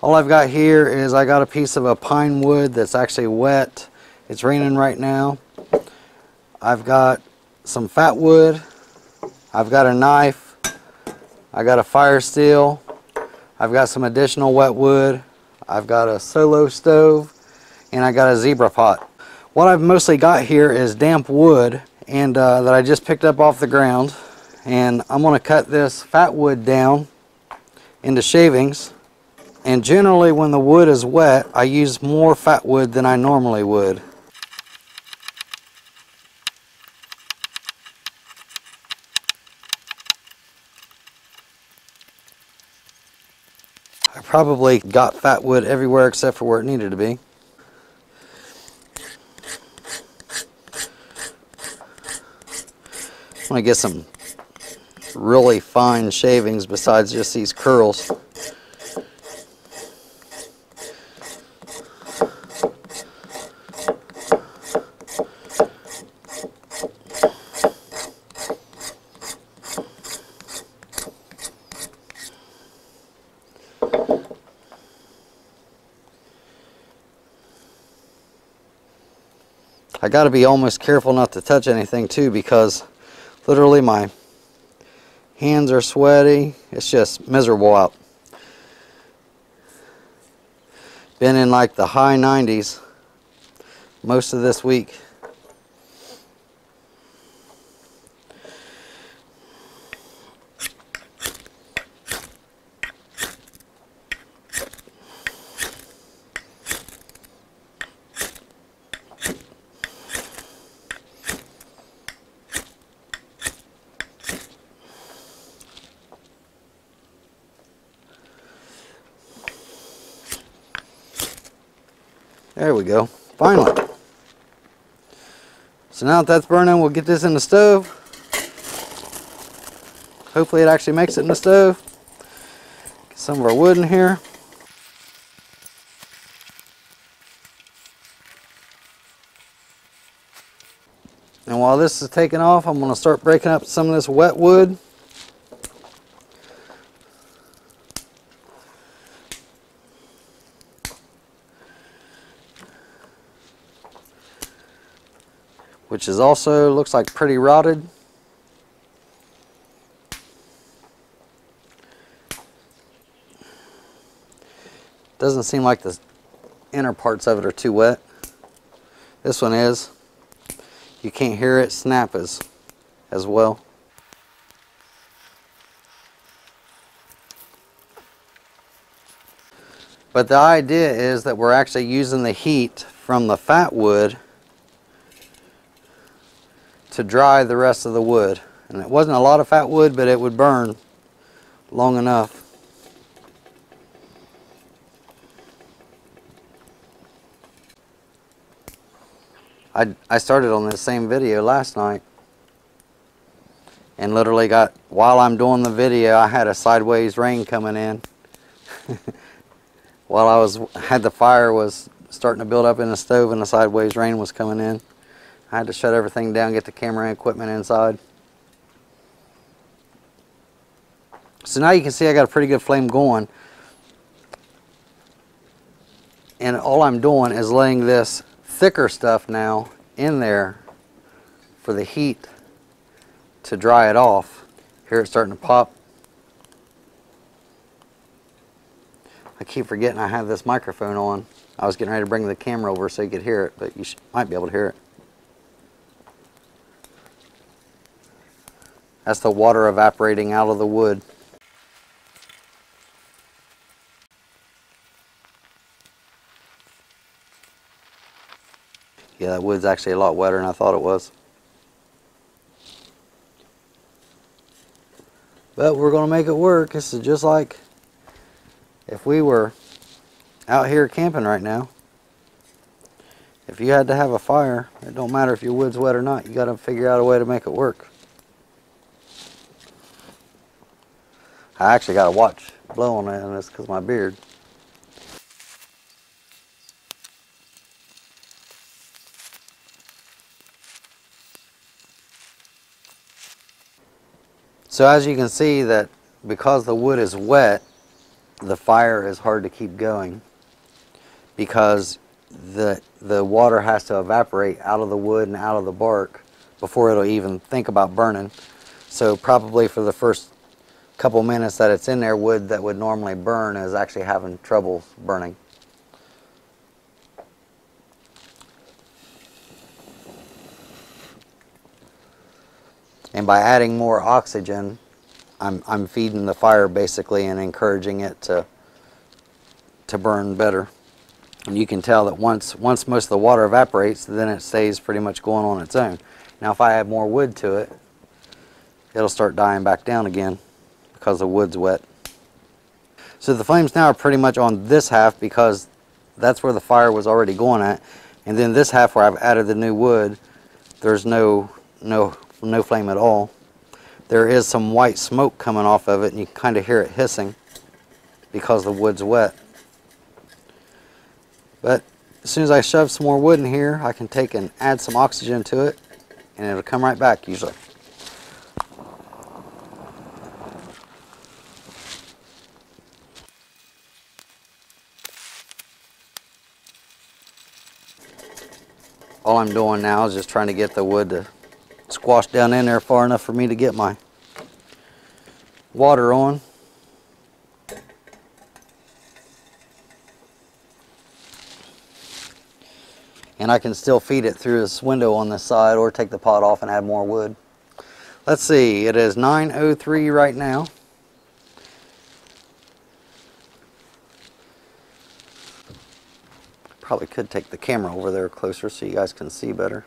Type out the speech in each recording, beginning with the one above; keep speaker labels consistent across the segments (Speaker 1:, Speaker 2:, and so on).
Speaker 1: All I've got here is I got a piece of a pine wood that's actually wet. It's raining right now. I've got some fat wood. I've got a knife. I got a fire steel. I've got some additional wet wood. I've got a solo stove and I got a zebra pot. What I've mostly got here is damp wood and uh, that I just picked up off the ground and I'm going to cut this fat wood down into shavings and generally when the wood is wet I use more fat wood than I normally would. I probably got fat wood everywhere except for where it needed to be. I'm going to get some really fine shavings besides just these curls. I got to be almost careful not to touch anything too because literally my hands are sweaty. It's just miserable out. Been in like the high 90s most of this week. There we go. Finally. So now that that's burning, we'll get this in the stove. Hopefully it actually makes it in the stove. Get some of our wood in here. And while this is taking off, I'm going to start breaking up some of this wet wood. Which is also looks like pretty rotted. Doesn't seem like the inner parts of it are too wet. This one is. You can't hear it snap as, as well. But the idea is that we're actually using the heat from the fat wood to dry the rest of the wood. And it wasn't a lot of fat wood, but it would burn long enough. I, I started on this same video last night and literally got, while I'm doing the video, I had a sideways rain coming in. while I was, had the fire was starting to build up in the stove and the sideways rain was coming in. I had to shut everything down, get the camera equipment inside. So now you can see I got a pretty good flame going. And all I'm doing is laying this thicker stuff now in there for the heat to dry it off. Here it's starting to pop. I keep forgetting I have this microphone on. I was getting ready to bring the camera over so you could hear it, but you might be able to hear it. That's the water evaporating out of the wood. Yeah, that wood's actually a lot wetter than I thought it was. But we're going to make it work. This is just like if we were out here camping right now. If you had to have a fire, it don't matter if your wood's wet or not. You got to figure out a way to make it work. I actually got a watch blow on that, and because my beard. So as you can see that because the wood is wet, the fire is hard to keep going because the the water has to evaporate out of the wood and out of the bark before it'll even think about burning. So probably for the first couple minutes that it's in there, wood that would normally burn is actually having trouble burning. And by adding more oxygen, I'm, I'm feeding the fire basically and encouraging it to, to burn better. And you can tell that once, once most of the water evaporates, then it stays pretty much going on its own. Now if I add more wood to it, it'll start dying back down again because the wood's wet. So the flames now are pretty much on this half because that's where the fire was already going at. And then this half where I've added the new wood, there's no, no, no flame at all. There is some white smoke coming off of it and you can kind of hear it hissing because the wood's wet. But as soon as I shove some more wood in here, I can take and add some oxygen to it and it'll come right back usually. All I'm doing now is just trying to get the wood to squash down in there far enough for me to get my water on. And I can still feed it through this window on this side or take the pot off and add more wood. Let's see, it is 9.03 right now. Probably could take the camera over there closer so you guys can see better.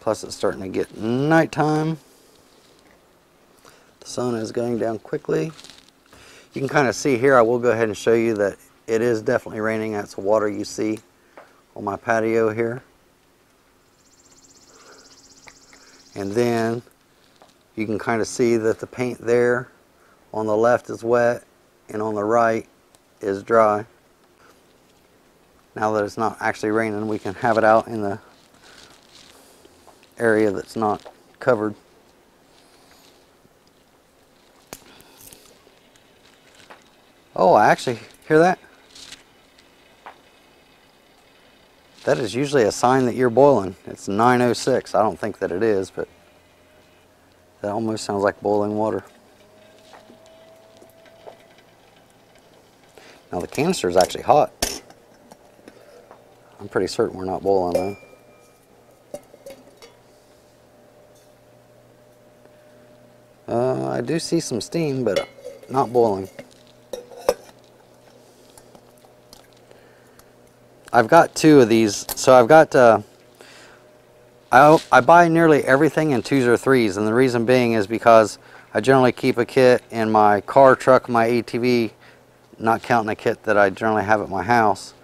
Speaker 1: Plus it's starting to get nighttime. The sun is going down quickly. You can kind of see here, I will go ahead and show you that it is definitely raining. That's the water you see on my patio here. And then you can kind of see that the paint there on the left is wet and on the right is dry. Now that it's not actually raining, we can have it out in the area that's not covered. Oh, I actually hear that? That is usually a sign that you're boiling. It's 906. I don't think that it is, but that almost sounds like boiling water. Now the canister is actually hot. I'm pretty certain we're not boiling though. Uh, I do see some steam, but not boiling. I've got two of these. So I've got, uh, I, I buy nearly everything in twos or threes. And the reason being is because I generally keep a kit in my car, truck, my ATV, not counting a kit that I generally have at my house.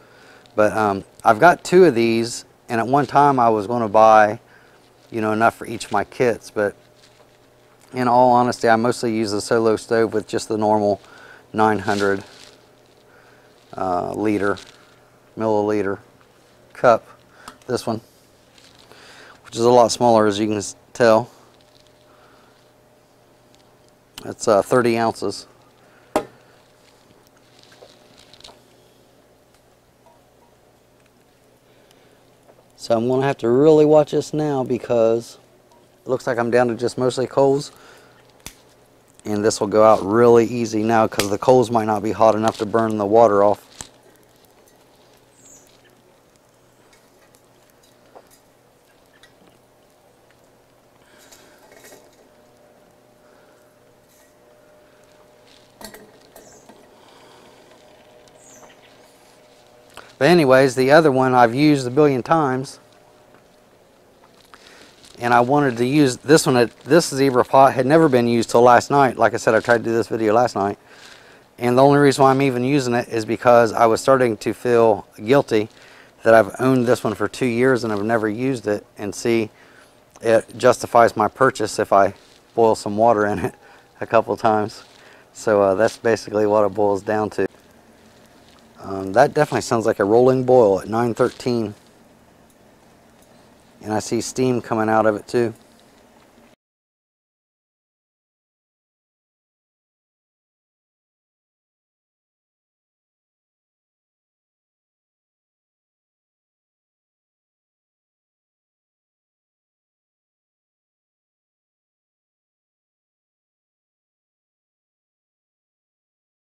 Speaker 1: But um, I've got two of these. And at one time I was going to buy, you know, enough for each of my kits. But in all honesty, I mostly use the solo stove with just the normal 900 uh, liter milliliter cup. This one, which is a lot smaller as you can tell. It's uh, 30 ounces. So I'm going to have to really watch this now because it looks like I'm down to just mostly coals. And this will go out really easy now because the coals might not be hot enough to burn the water off. But anyways, the other one I've used a billion times. And I wanted to use this one. This zebra pot had never been used till last night. Like I said, I tried to do this video last night. And the only reason why I'm even using it is because I was starting to feel guilty that I've owned this one for two years and I've never used it. And see, it justifies my purchase if I boil some water in it a couple times. So uh, that's basically what it boils down to. Um, that definitely sounds like a rolling boil at 913. And I see steam coming out of it too.